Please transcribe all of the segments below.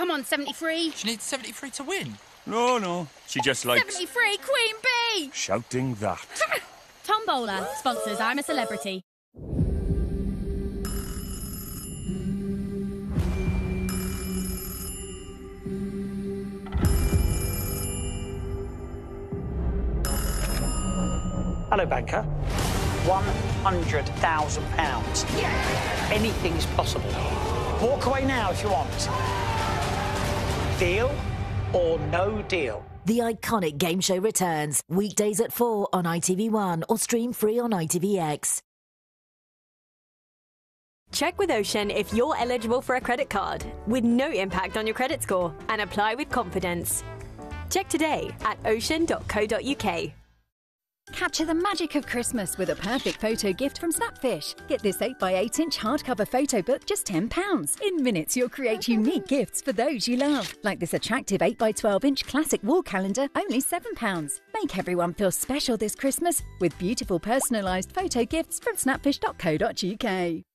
come on, 73. She needs 73 to win. No, no. She just likes 73, Queen Bee! shouting that. Tombola sponsors I'm a Celebrity. Hello, banker. £100,000. Anything is possible. Walk away now if you want. Deal or no deal? The iconic game show returns weekdays at 4 on ITV1 or stream free on ITVX. Check with Ocean if you're eligible for a credit card with no impact on your credit score and apply with confidence. Check today at ocean.co.uk. Capture the magic of Christmas with a perfect photo gift from Snapfish. Get this 8x8 inch hardcover photo book just £10. In minutes, you'll create unique gifts for those you love, like this attractive 8x12 inch classic wall calendar, only £7. Make everyone feel special this Christmas with beautiful personalised photo gifts from snapfish.co.uk.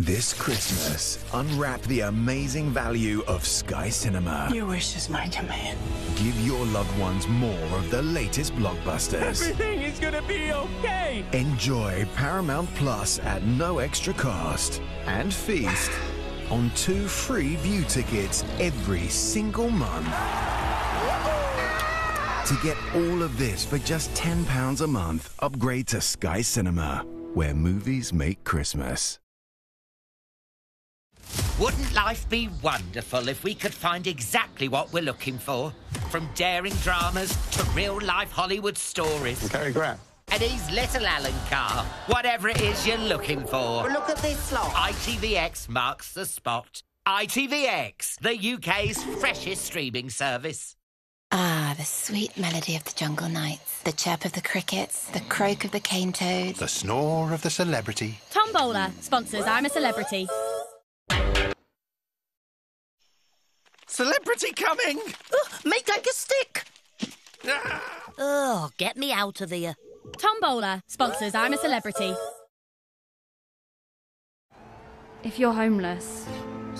This Christmas, unwrap the amazing value of Sky Cinema. Your wish is my command. Give your loved ones more of the latest blockbusters. Everything is gonna be okay. Enjoy Paramount Plus at no extra cost. And feast on two free view tickets every single month. To get all of this for just £10 a month, upgrade to Sky Cinema, where movies make Christmas. Wouldn't life be wonderful if we could find exactly what we're looking for? From daring dramas to real life Hollywood stories. Cary Grant. Eddie's Little Alan Carr. Whatever it is you're looking for. Look at this lot. ITVX marks the spot. ITVX, the UK's freshest streaming service. Ah, the sweet melody of the jungle nights, the chirp of the crickets, the croak of the cane toads. The snore of the celebrity. Tombola sponsors I'm a Celebrity. Celebrity coming! Make like a stick. Oh, get me out of here. Tombola sponsors I'm a Celebrity. If you're homeless,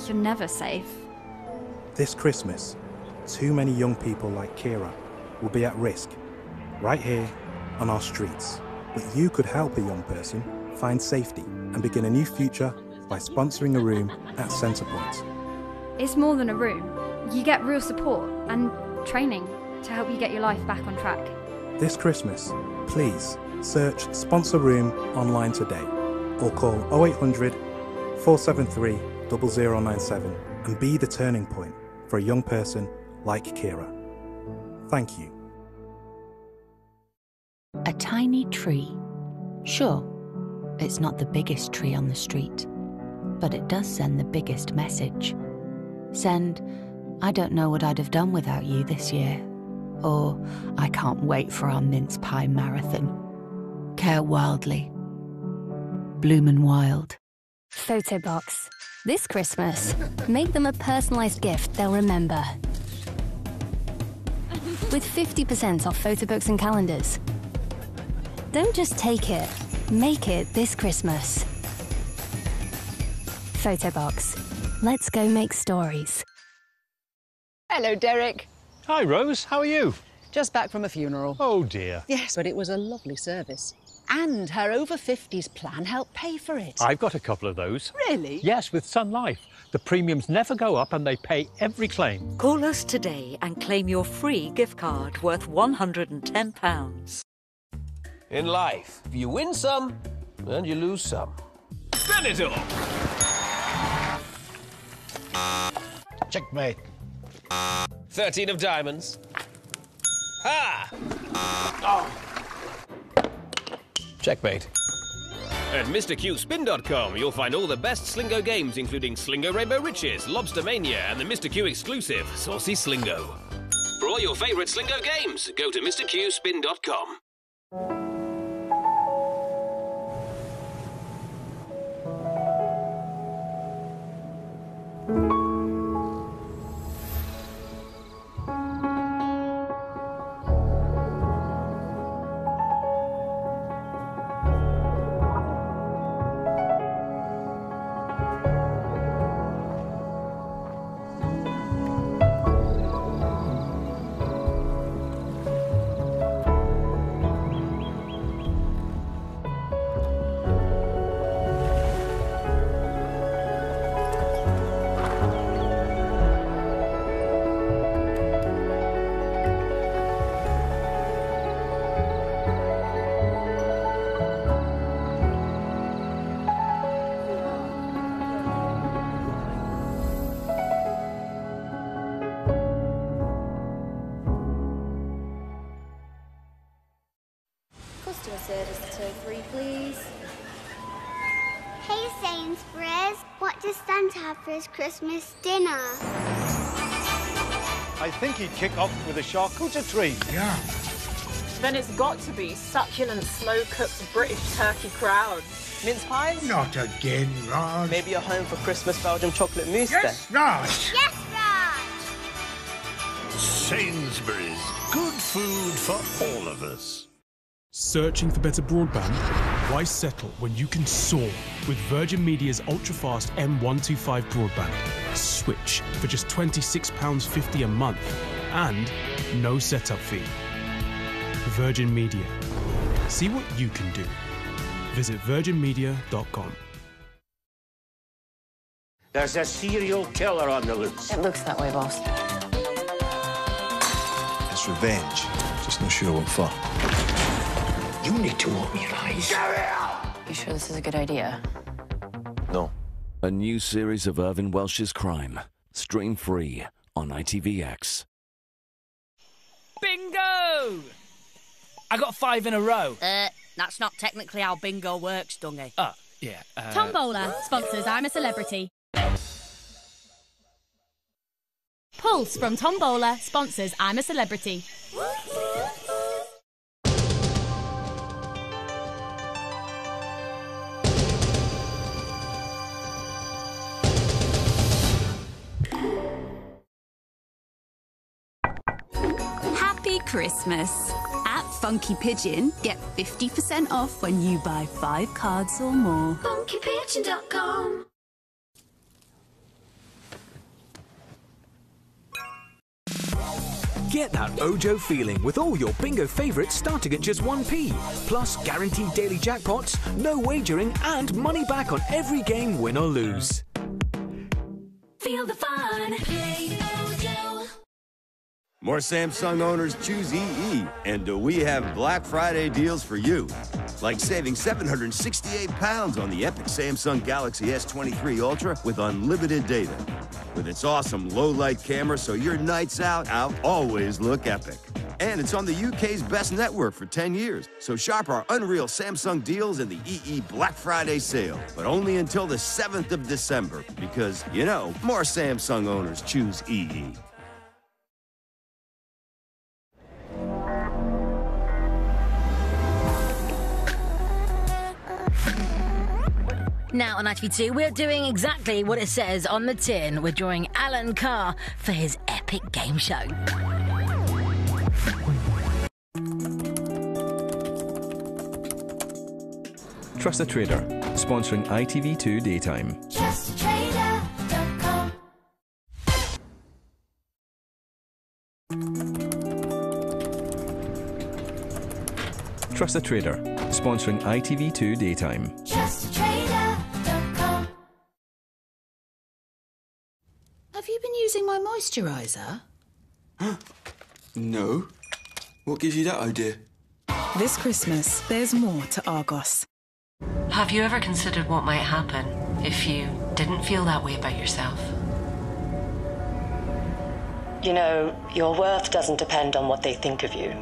you're never safe. This Christmas, too many young people like Kira will be at risk, right here on our streets. But you could help a young person find safety and begin a new future by sponsoring a room at Centrepoint. It's more than a room. You get real support and training to help you get your life back on track. This Christmas, please search Sponsor Room online today or call 0800 473 0097 and be the turning point for a young person like Kira. Thank you. A tiny tree. Sure, it's not the biggest tree on the street, but it does send the biggest message. Send, I don't know what I'd have done without you this year, or I can't wait for our mince pie marathon. Care wildly. Bloom and wild. Photobox. This Christmas, make them a personalised gift they'll remember. With 50% off photo books and calendars. Don't just take it, make it this Christmas. Photobox. Let's go make stories. Hello, Derek. Hi, Rose. How are you? Just back from a funeral. Oh, dear. Yes, but it was a lovely service. And her over 50s plan helped pay for it. I've got a couple of those. Really? Yes, with Sun Life. The premiums never go up and they pay every claim. Call us today and claim your free gift card worth £110. In life, you win some and you lose some. Spin it all! Checkmate. 13 of diamonds. Ha! Oh. Checkmate. At MrQSpin.com, you'll find all the best Slingo games, including Slingo Rainbow Riches, Lobster Mania, and the Mr. Q exclusive, Saucy Slingo. For all your favourite Slingo games, go to MrQSpin.com. does Santa have for his Christmas dinner? I think he'd kick off with a charcuterie tree. Yeah. Then it's got to be succulent, slow-cooked British turkey crowds. Mince pies? Not again, Raj. Maybe a home for Christmas Belgian chocolate mousse Yes, then? Raj. Yes, Raj! Sainsbury's. Good food for all of us. Searching for better broadband? Why settle when you can soar with Virgin Media's ultra-fast M125 broadband? Switch for just £26.50 a month and no setup fee. Virgin Media. See what you can do. Visit virginmedia.com. There's a serial killer on the loose. It looks that way, boss. It's revenge. Just not sure what for. You need to open your eyes. You sure this is a good idea? No. A new series of Irvine Welsh's crime. Stream free on ITVX. Bingo! I got five in a row. Uh, that's not technically how bingo works, Dungy. Oh, yeah. Uh... Tombola sponsors I'm a Celebrity. Pulse from Tombola sponsors I'm a Celebrity. Christmas! At Funky Pigeon, get 50% off when you buy five cards or more. FunkyPigeon.com. Get that Ojo feeling with all your bingo favourites starting at just 1p. Plus guaranteed daily jackpots, no wagering, and money back on every game, win or lose. Feel the fun. Play Ojo. More Samsung owners choose EE, and do we have Black Friday deals for you. Like saving 768 pounds on the epic Samsung Galaxy S23 Ultra with unlimited data. With its awesome low light camera, so your nights out, out always look epic. And it's on the UK's best network for 10 years. So shop our unreal Samsung deals in the EE Black Friday sale, but only until the 7th of December, because, you know, more Samsung owners choose EE. Now on ITV2, we're doing exactly what it says on the tin. We're drawing Alan Carr for his epic game show. Trust a Trader, sponsoring ITV2 Daytime. TrustTrader.com. Trust a Trader, sponsoring ITV2 Daytime. Moisturiser? No. What gives you that idea? This Christmas, there's more to Argos. Have you ever considered what might happen if you didn't feel that way about yourself? You know, your worth doesn't depend on what they think of you.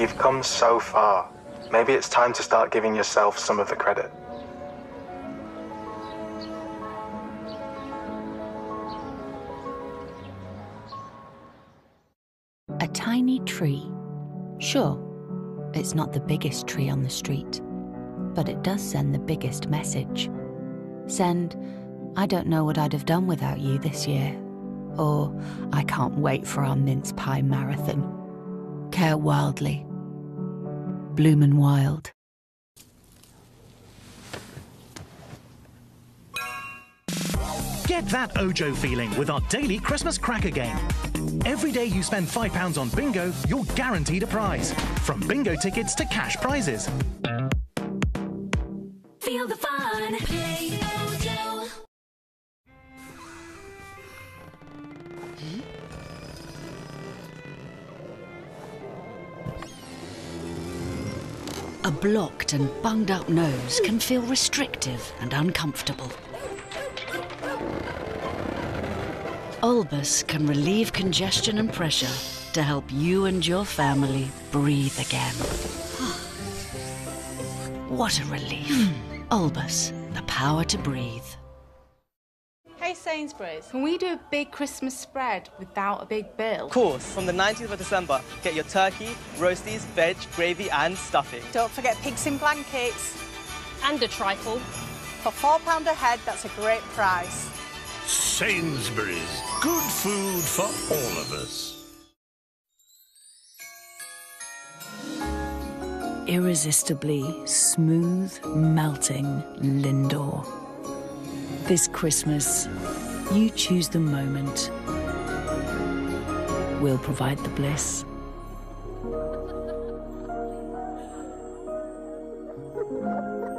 You've come so far. Maybe it's time to start giving yourself some of the credit. Tiny tree. Sure, it's not the biggest tree on the street, but it does send the biggest message. Send, I don't know what I'd have done without you this year, or I can't wait for our mince pie marathon. Care wildly. Bloom and wild. Get that Ojo feeling with our daily Christmas cracker game. Every day you spend £5 on bingo, you're guaranteed a prize. From bingo tickets to cash prizes. Feel the fun. Play Ojo. A blocked and bunged up nose can feel restrictive and uncomfortable. Olbas can relieve congestion and pressure to help you and your family breathe again. What a relief. Hmm. Olbas, the power to breathe. Hey Sainsbury's, can we do a big Christmas spread without a big bill? Of course, from the 19th of December, get your turkey, roasties, veg, gravy, and stuffing. Don't forget pigs in blankets. And a trifle. For £4 a head, that's a great price. Sainsbury's. Good food for all of us. Irresistibly smooth, melting Lindor. This Christmas, you choose the moment. We'll provide the bliss.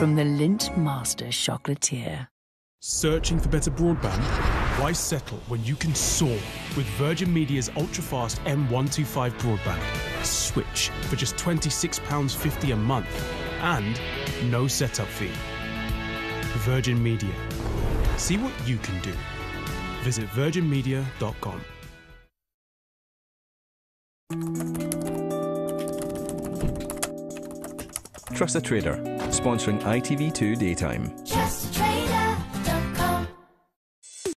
From the Lindt Master Chocolatier. Searching for better broadband? Why settle when you can soar with Virgin Media's ultra-fast M125 broadband? Switch for just £26.50 a month and no setup fee. Virgin Media. See what you can do. Visit virginmedia.com. Trust a Trader, sponsoring ITV2 Daytime.